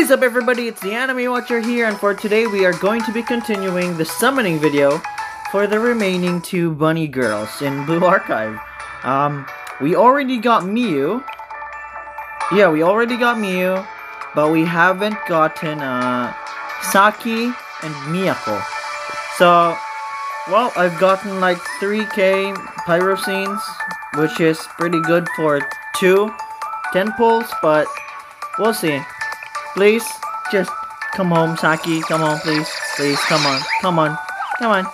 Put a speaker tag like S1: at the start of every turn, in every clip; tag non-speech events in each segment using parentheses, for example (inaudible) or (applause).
S1: What is up everybody, it's the Anime Watcher here and for today we are going to be continuing the summoning video for the remaining two bunny girls in Blue Archive. Um, we already got Miu. Yeah, we already got Miu, but we haven't gotten uh, Saki and Miyako. So, well, I've gotten like 3k pyroxenes, which is pretty good for two 10 pulls, but we'll see. Please, just come home, Saki. Come on, please. Please, come on. Come on. Come on.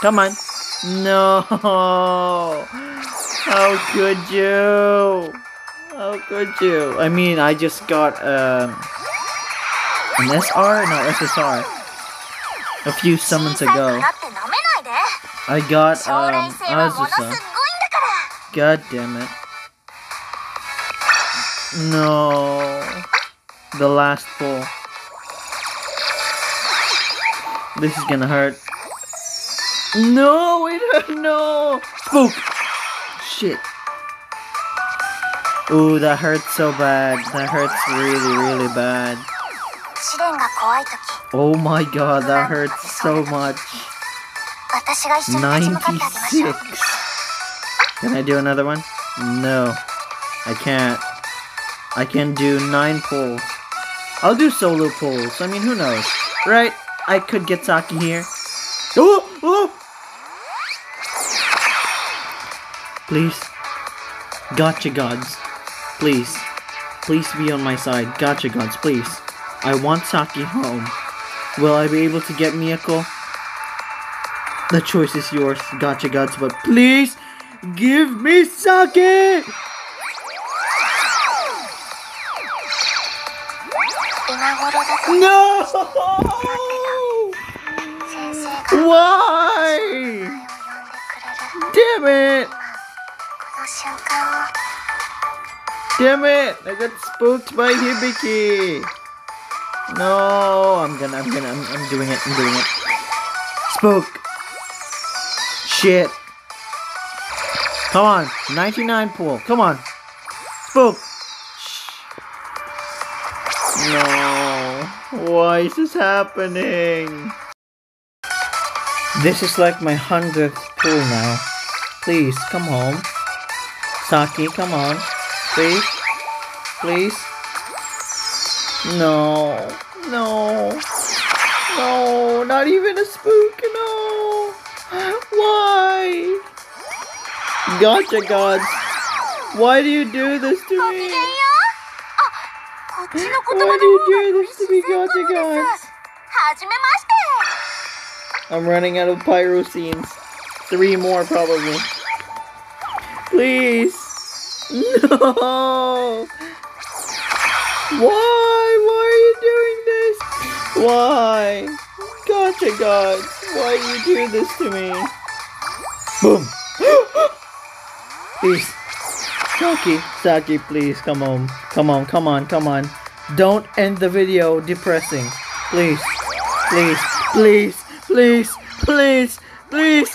S1: Come on. No. (laughs) How could you? How could you? I mean, I just got um, an SR? No, SSR. A few summons ago. I got um, Azusa. God damn it. No. The last pull. This is gonna hurt. No, it hurt. (laughs) No. Spook. Shit. Ooh, that hurts so bad. That hurts really, really bad. Oh my god, that hurts so much. 96. Can I do another one? No. I can't. I can do 9 pulls. I'll do solo pulls. I mean, who knows? Right? I could get Saki here. Oh! Oh! Please. Gacha gods. Please. Please be on my side. Gacha gods, please. I want Saki home. Will I be able to get Miyako? The choice is yours, gacha gods, but please give me Saki! No! Why? Damn it! Damn it! I got spooked by Hibiki! No, I'm gonna, I'm gonna, I'm, I'm doing it, I'm doing it. Spook! Shit! Come on, 99 pull, come on! Spook! No. Why is this happening? This is like my hundredth pool now. Please, come home. Saki, come on. Please. Please. No. No. No. Not even a spook. No. Why? Gacha, gods. Why do you do this to me? Why do you do this to me, Gacha Gods? I'm running out of pyroxenes. Three more, probably. Please! No! Why? Why are you doing this? Why? Gacha Gods, why do you do this to me? Boom! (gasps) Please. Saki, Saki, please, come home. Come on, come on, come on. Don't end the video depressing. Please, please, please, please, please, please.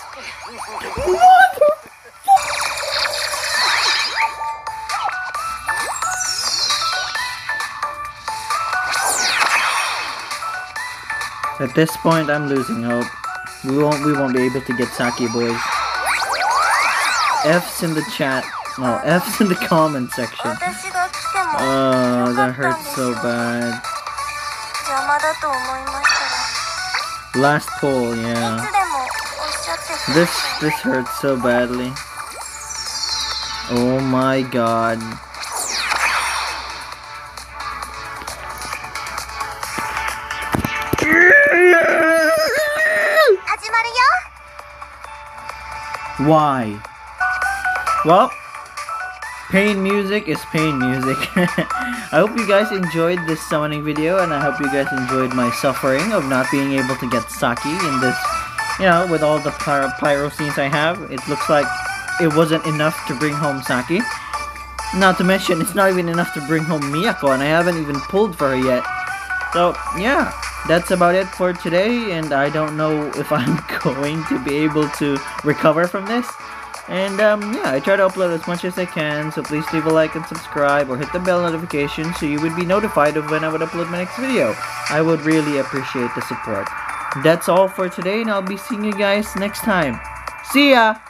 S1: The At this point, I'm losing hope. We won't, we won't be able to get Saki, boys. F's in the chat. No, F's in the comment section. Oh, that hurts so bad. Last pull, yeah. This this hurts so badly. Oh my god. Why? Well, pain music is pain music. (laughs) I hope you guys enjoyed this summoning video and I hope you guys enjoyed my suffering of not being able to get Saki in this, you know, with all the pyro, pyroxenes I have. It looks like it wasn't enough to bring home Saki. Not to mention, it's not even enough to bring home Miyako and I haven't even pulled for her yet. So, yeah, that's about it for today and I don't know if I'm (laughs) going to be able to recover from this. And um, yeah, I try to upload as much as I can, so please leave a like and subscribe or hit the bell notification so you would be notified of when I would upload my next video. I would really appreciate the support. That's all for today, and I'll be seeing you guys next time. See ya!